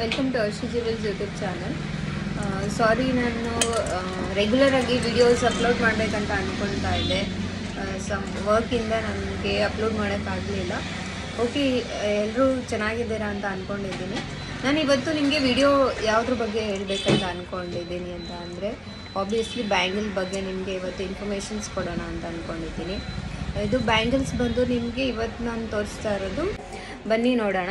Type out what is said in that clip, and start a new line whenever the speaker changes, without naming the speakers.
Welcome to Arshi jewels YouTube channel sorry ನಾನು regular ಆಗಿ videos upload ಮಾಡಬೇಕಂತ ಅಂದ್ಕೊಳ್ತಾ ಇದ್ದೆ. ಸಮ್ ವರ್ಕಿಂದ ನನಗೆ ಅಪ್ಲೋಡ್ ಮಾಡೋಕ್ಕಾಗಲಿಲ್ಲ ಓಕೆ ಎಲ್ಲರೂ ಚೆನ್ನಾಗಿದ್ದೀರಾ ಅಂತ ಅಂದ್ಕೊಂಡಿದ್ದೀನಿ ನಾನು ಇವತ್ತು ನಿಮಗೆ ವಿಡಿಯೋ ಯಾವುದ್ರ ಬಗ್ಗೆ ಹೇಳಬೇಕಂತ ಅಂದ್ಕೊಂಡಿದ್ದೀನಿ ಅಂತ ಅಂದರೆ ಆಬ್ವಿಯಸ್ಲಿ ಬ್ಯಾಂಗಲ್ ಬಗ್ಗೆ ನಿಮಗೆ ಇವತ್ತು ಇನ್ಫಾರ್ಮೇಷನ್ಸ್ ಕೊಡೋಣ ಅಂತ ಅಂದ್ಕೊಂಡಿದ್ದೀನಿ ಇದು ಬ್ಯಾಂಗಲ್ಸ್ ಬಂದು ನಿಮಗೆ ಇವತ್ತು ನಾನು ತೋರಿಸ್ತಾ ಇರೋದು. ಬನ್ನಿ ನೋಡೋಣ.